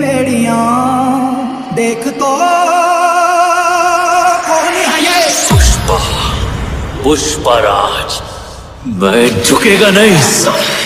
बेड़िया देख तो कौन है ये? पुष्पा पुष्पराज मैं झुकेगा नहीं साला